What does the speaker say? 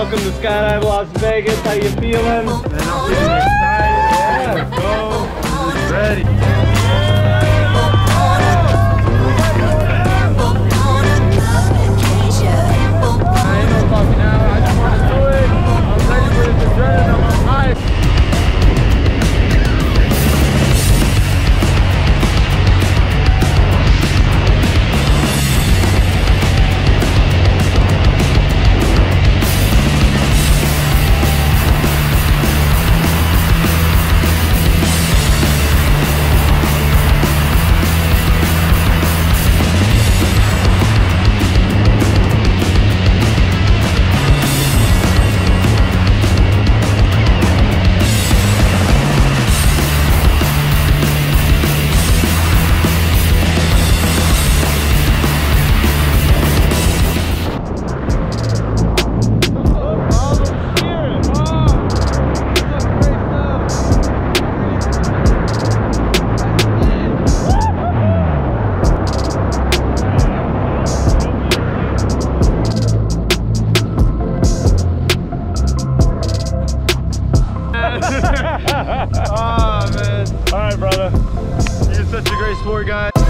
Welcome to Skydive Las Vegas. How you feeling? oh, man. All right, brother. You're such a great sport, guy.